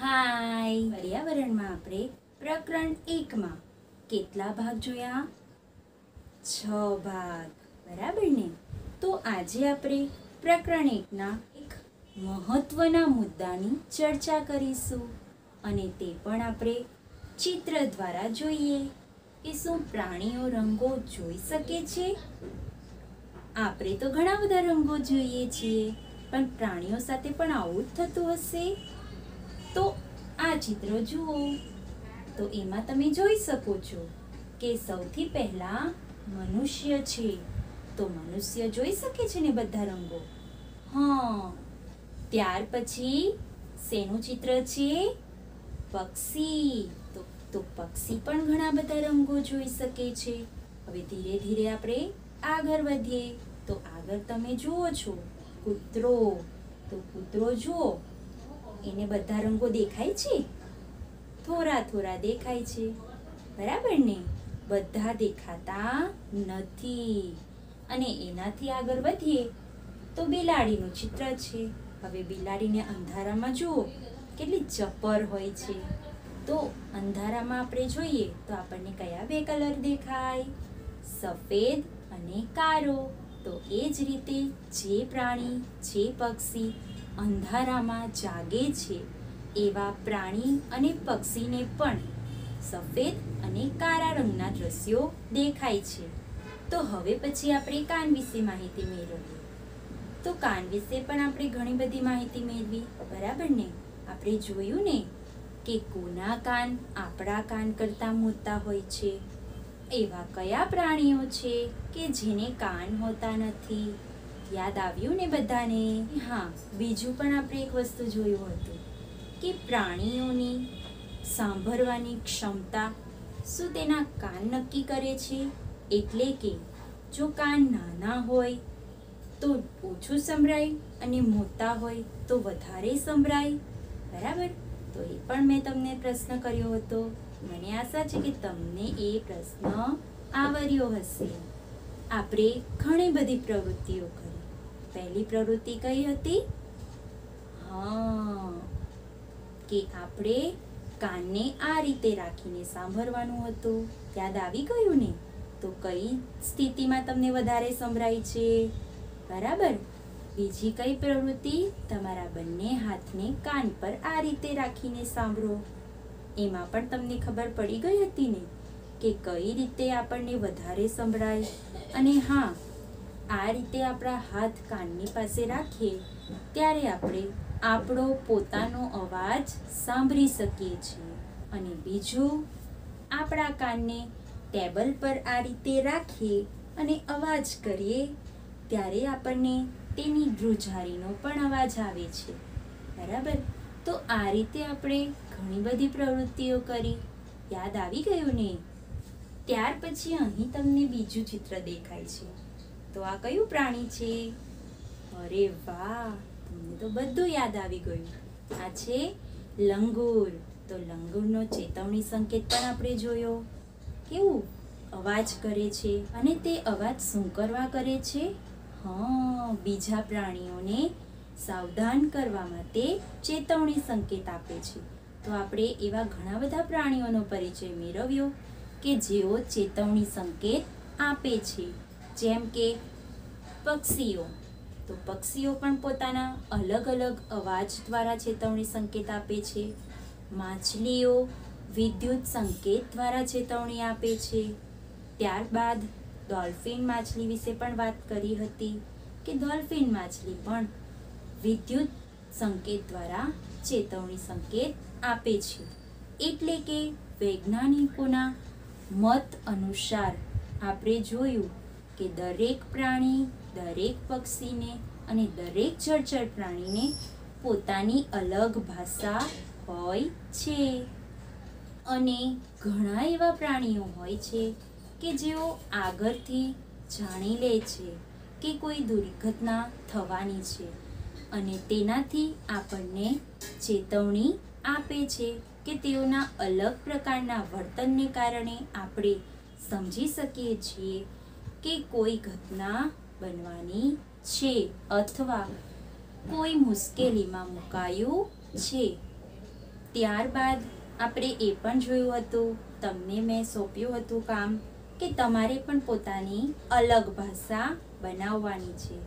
હાય. પર્યાવરણમાં આપણે પ્રકરણ એકમાં કેટલા ભાગ જોયા? છ ભાગ. બરાબર ને? તો આજે આપણે પ્રકરણ એકના એક મહત્વના મુદ્દાની ચર્ચા કરીશું. અને તે પણ આપણે ચિત્ર દ્વારા જોઈએ કે શું પ્રાણીઓ રંગો જોઈ શકે છે? આપણે તો ઘણા બધા રંગો જોઈએ છીએ, પણ પ્રાણીઓ સાથે પણ આવું જ થતું હશે? તો આ ચિત્ર જુઓ. તો એમાં તમે જોઈ શકો છો કે સૌથી પહેલા મનુષ્ય છે. તો મનુષ્ય જોઈ શકે છે ને બધા રંગો? હા. ત્યાર પછી શેનું ચિત્ર છે? પક્ષી. તો તો પક્ષી પણ ઘણા બધા રંગો જોઈ શકે છે. હવે ધીરે ધીરે આપણે આગળ વધીએ. તો આગળ તમે જુઓ છો કૂતરો. તો કૂતરો જુઓ. એને બધા રંગો દેખાય છે? થોડા થોડા દેખાય છે. બરાબર ને? બધા દેખાતા નથી. અને એનાથી આગળ વધીએ તો બિલાડીનું ચિત્ર છે. હવે બિલાડીને અંધારામાં જુઓ, કેટલી ચપર હોય છે. તો અંધારામાં આપણે જોઈએ તો આપણને કયા બે કલર દેખાય? સફેદ અને કાળો. તો એ જ રીતે જે પ્રાણી, જે પક્ષી અંધારામાં જાગે છે, એવા પ્રાણી અને પક્ષીને પણ સફેદ અને કાળા રંગના દ્રશ્યો દેખાય છે. તો હવે પછી આપણે કાન વિશે માહિતી મેળવીએ. તો કાન વિશે પણ આપણે ઘણી બધી માહિતી મેળવી, બરાબર ને? આપણે જોયું ને કે કોના કાન આપણા કાન કરતાં મોટા હોય છે? એવા કયા પ્રાણીઓ છે કે જેને કાન હોતા નથી? યાદ આવ્યું ને બધાને? હા, બીજું પણ આપણે એક વસ્તુ જોયું હતું કે પ્રાણીઓની સાંભળવાની ક્ષમતા શું તેના કાન નક્કી કરે છે? એટલે કે જો કાન નાના હોય તો ઓછું સંભળાય અને મોટા હોય તો વધારે સંભળાય. બરાબર? તો એ પણ મેં તમને પ્રશ્ન કર્યો હતો. મને આશા છે કે તમને એ પ્રશ્ન આવર્યો હશે. આપણે ઘણી બધી પ્રવૃત્તિઓ કરી પહેલી પ્રવૃત્તિ કઈ હતી? હા, કે આપણે કાનને આ રીતે રાખીને સાંભળવાનું હતું. યાદ આવી ગયું ને? તો કઈ સ્થિતિમાં તમને વધારે સંભળાય છે? બરાબર. બીજી કઈ પ્રવૃત્તિ? તમારા બંને હાથને કાન પર આ રીતે રાખીને સાંભળો. એમાં પણ તમને ખબર પડી ગઈ હતી ને, કે કઈ રીતે આપણને વધારે સંભળાય? અને હા આ રીતે આપણા હાથ કાનની પાસે રાખીએ, ત્યારે આપણે આપણો પોતાનો અવાજ સાંભળી શકીએ છીએ. અને બીજું, આપણા કાનને ટેબલ પર આ રીતે રાખીએ અને અવાજ કરીએ, ત્યારે આપણને તેની ધ્રુજારીનો પણ અવાજ આવે છે. બરાબર? તો આ રીતે આપણે ઘણી બધી પ્રવૃત્તિઓ કરી. યાદ આવી ગયું ને? ત્યાર પછી અહીં તમને બીજું ચિત્ર દેખાય છે. તો આ કયું પ્રાણી છે? અરે વાહ, તમને તો બધું યાદ આવી ગયું. આ છે લંગૂર. તો લંગૂરનો ચેતવણી સંકેત પણ આપણે જોયો. કેવું? અવાજ કરે છે અને તે અવાજ શું કરવા કરે છે? હા, બીજા પ્રાણીઓને સાવધાન કરવા માટે ચેતવણી સંકેત આપે છે. તો આપણે એવા ઘણા બધા પ્રાણીઓનો પરિચય મેળવ્યો કે જેઓ ચેતવણી સંકેત આપે છે. જેમ કે પક્ષીઓ. તો પક્ષીઓ પણ પોતાના અલગ અલગ અવાજ દ્વારા ચેતવણી સંકેત આપે છે. માછલીઓ વિદ્યુત સંકેત દ્વારા ચેતવણી આપે છે. ત્યારબાદ ડોલ્ફિન માછલી વિશે પણ વાત કરી હતી કે ડોલ્ફિન માછલી પણ વિદ્યુત સંકેત દ્વારા ચેતવણી સંકેત આપે છે. એટલે કે વૈજ્ઞાનિકોના મત અનુસાર આપણે જોયું કે દરેક પ્રાણી, દરેક પક્ષીને અને દરેક જળચર પ્રાણીને પોતાની અલગ ભાષા હોય છે. અને ઘણા એવા પ્રાણીઓ હોય છે કે જેઓ આગળથી જાણી લે છે કે કોઈ દુર્ઘટના થવાની છે અને તેનાથી આપણને ચેતવણી આપે છે કે તેઓના અલગ પ્રકારના વર્તનને કારણે આપણે સમજી શકીએ છીએ કે કોઈ ઘટના બનવાની છે અથવા કોઈ મુશ્કેલીમાં મુકાયું છે. ત્યારબાદ આપણે એ પણ જોયું હતું, તમને મેં સોંપ્યું હતું કામ કે તમારે પણ પોતાની અલગ ભાષા બનાવવાની છે.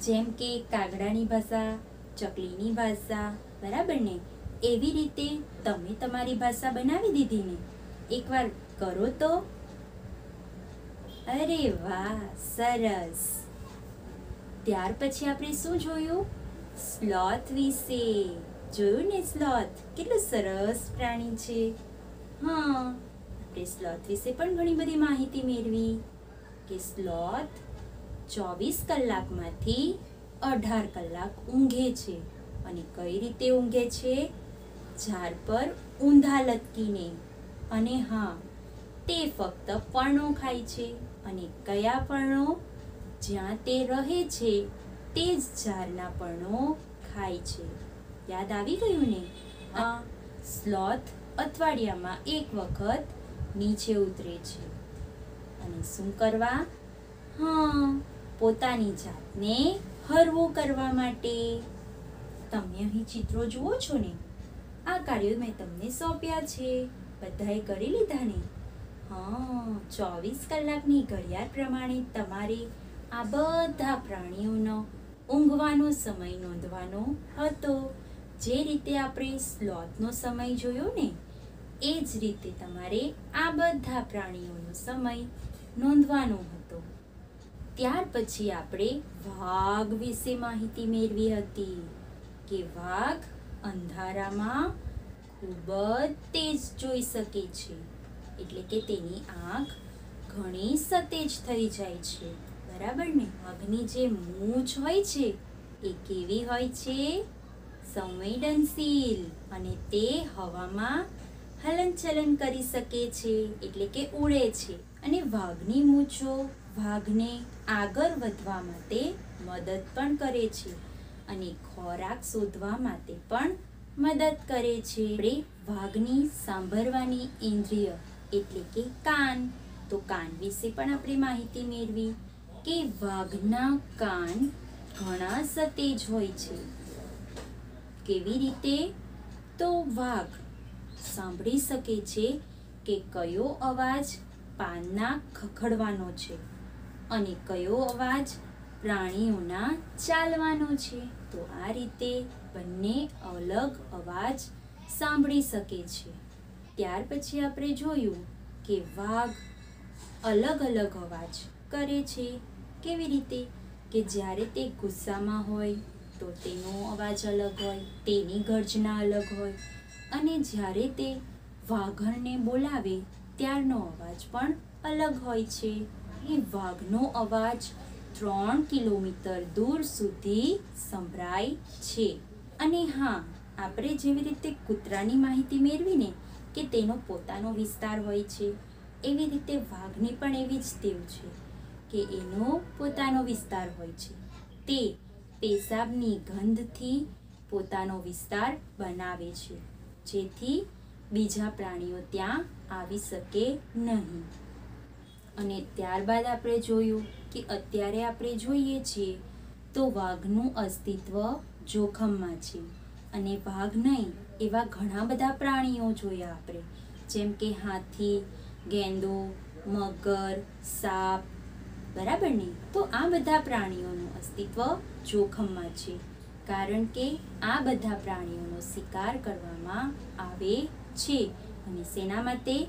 જેમ કે કાગડાની ભાષા, ચકલીની ભાષા, બરાબર ને? એવી રીતે તમે તમારી ભાષા બનાવી દીધી ને. એકવાર કરો તો અરે વાહ, સરસ. ત્યાર પછી આપણે શું જોયું? સ્લોથ વિશે. જોયું ને સ્લોથ? કેટલું સરસ પ્રાણી છે. હા, આપણે સ્લોથ વિશે પણ ઘણી બધી માહિતી મેળવી કે સ્લોથ ચોવીસ કલાકમાંથી અઢાર કલાક ઊંઘે છે. અને કઈ રીતે ઊંઘે છે? ઝાડ પર ઊંધા લટકીને. અને હા, તે ફક્ત પર્ણો ખાય છે. અને કયા પર્ણો જ્યાં તે રહે છે તે જ ઝાડના પર્ણો ખાય છે. યાદ આવી ગયું ને? આ સ્લોથ અઠવાડિયામાં એક વખત નીચે ઉતરે છે અને શું કરવા? હા, પોતાની જાતને હરવું કરવા માટે. તમે અહીં ચિત્રો જુઓ છો ને? આ કાર્યો મેં તમને સોંપ્યા છે. બધાએ કરી લીધા ને? હા, ચોવીસ કલાકની ઘડિયાળ પ્રમાણે તમારે આ બધા પ્રાણીઓનો ઊંઘવાનો સમય નોંધવાનો હતો. જે રીતે આપણે સ્લોથનો સમય જોયો ને, એ જ રીતે તમારે આ બધા પ્રાણીઓનો સમય નોંધવાનો હતો. ત્યાર પછી આપણે વાઘ વિશે માહિતી મેળવી હતી કે વાઘ અંધારામાં ખૂબ જ તેજ જોઈ શકે છે. એટલે કે તેની આંખ ઘણી સતેજ થઈ જાય છે. બરાબર ને? વાઘની જે મૂછ હોય છે, એ કેવી હોય છે? સંવેદનશીલ અને તે હવામાં હલનચલન કરી શકે છે, એટલે કે ઉડે છે. અને વાઘની મૂછો વાઘને આગળ વધવા માટે મદદ પણ કરે છે અને ખોરાક શોધવા માટે પણ મદદ કરે છે. વાઘની સાંભળવાની ઇન્દ્રિય એટલે કે કાન. તો કાન વિશે પણ આપણે માહિતી મેળવી કે વાઘના કાન ઘણા સતેજ હોય છે. કેવી રીતે? તો વાઘ સાંભળી શકે છે કે કયો અવાજ પાનના ખખડવાનો છે અને કયો અવાજ પ્રાણીઓના ચાલવાનો છે. તો આ રીતે બંને અલગ અવાજ સાંભળી શકે છે. ત્યાર પછી આપણે જોયું કે વાઘ અલગ અલગ અવાજ કરે છે. કેવી રીતે? કે જ્યારે તે ગુસ્સામાં હોય તો તેનો અવાજ અલગ હોય, તેની ગર્જના અલગ હોય. અને જ્યારે તે વાઘણને બોલાવે, ત્યારનો અવાજ પણ અલગ હોય છે. એ વાઘનો અવાજ ત્રણ કિલોમીટર દૂર સુધી સંભળાય છે. અને હા, આપણે જેવી રીતે કૂતરાની માહિતી મેળવીને કે તેનો પોતાનો વિસ્તાર હોય છે. એવી રીતે વાઘની પણ એવી જ ટેવ છે કે એનો પોતાનો વિસ્તાર હોય છે. તે પેશાબની ગંધથી પોતાનો વિસ્તાર બનાવે છે, જેથી બીજા પ્રાણીઓ ત્યાં આવી શકે નહીં. અને ત્યારબાદ આપણે જોયું કે અત્યારે આપણે જોઈએ છીએ તો વાઘનું અસ્તિત્વ જોખમમાં છે. અને વાઘ નહીં, એવા ઘણા બધા પ્રાણીઓ જોયા આપણે. જેમ કે હાથી ગેંદો મગર, સાપ, બરાબર ને? તો આ બધા પ્રાણીઓનું અસ્તિત્વ જોખમમાં છે. કારણ કે આ બધા પ્રાણીઓનો શિકાર કરવામાં આવે છે અને શેના માટે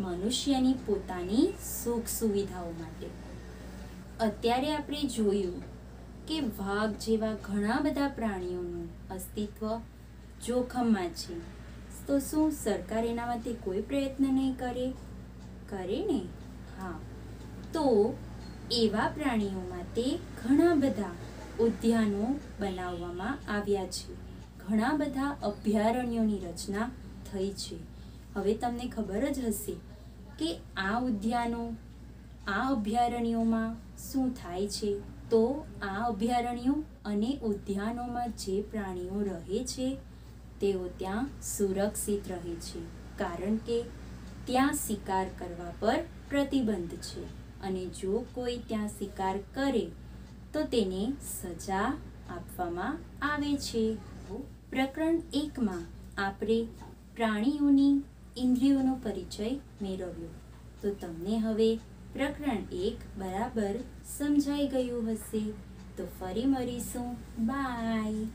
મનુષ્યની પોતાની સુખ સુવિધાઓ માટે. અત્યારે આપણે જોયું કે વાઘ જેવા ઘણા બધા પ્રાણીઓનું અસ્તિત્વ જોખમમાં છે. તો શું સરકાર એના માટે કોઈ પ્રયત્ન નહીં કરે? કરે ને? હા. તો એવા પ્રાણીઓ માટે ઘણા બધા ઉદ્યાનો બનાવવામાં આવ્યા છે. ઘણા બધા અભયારણ્યોની રચના થઈ છે. હવે તમને ખબર જ હશે કે આ ઉદ્યાનો, આ અભયારણ્યોમાં શું થાય છે? તો આ અભયારણ્યો અને ઉદ્યાનોમાં જે પ્રાણીઓ રહે છે, તેઓ ત્યાં સુરક્ષિત રહે છે, કારણ કે ત્યાં શિકાર કરવા પર પ્રતિબંધ છે. અને જો કોઈ ત્યાં શિકાર કરે, તો તેને સજા આપવામાં આવે છે. પ્રકરણ એકમાં આપણે પ્રાણીઓની ઇન્દ્રિયોનો પરિચય મેળવ્યો. તો તમને હવે પ્રકરણ એક બરાબર સમજાઈ ગયું હશે. તો ફરી મળીશું. બાય.